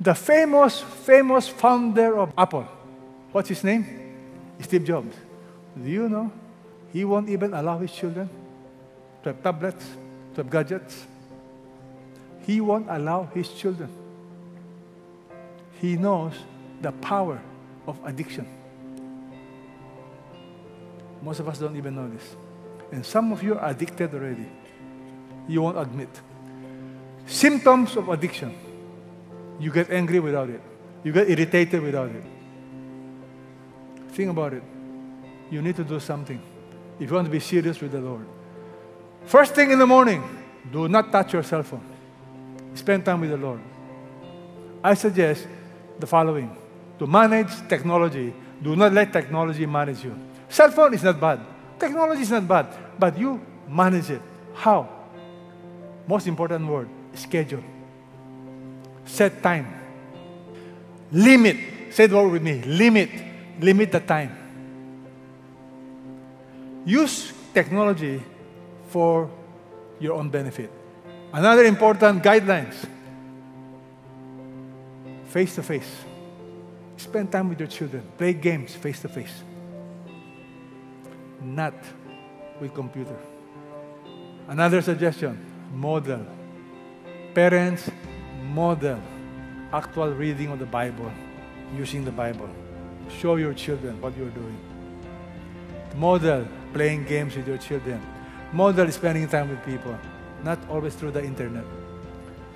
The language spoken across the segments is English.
The famous, famous founder of Apple. What's his name? Steve Jobs. Do you know? He won't even allow his children to have tablets, to have gadgets. He won't allow his children. He knows the power of addiction. Most of us don't even know this. And some of you are addicted already. You won't admit. Symptoms of addiction. You get angry without it. You get irritated without it. Think about it. You need to do something if you want to be serious with the Lord. First thing in the morning, do not touch your cell phone. Spend time with the Lord. I suggest the following to manage technology, do not let technology manage you. Cell phone is not bad. Technology is not bad. But you manage it. How? Most important word schedule. Set time. Limit. Say the word with me. Limit. Limit the time. Use technology for your own benefit. Another important guidelines face to face. Spend time with your children. Play games face to face. Not with computer. Another suggestion, model. Parents, model actual reading of the Bible, using the Bible. Show your children what you're doing. Model playing games with your children. Model spending time with people, not always through the internet.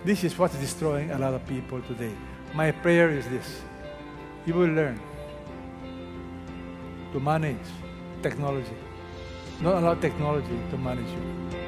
This is what's destroying a lot of people today. My prayer is this you will learn to manage technology, not allow technology to manage you.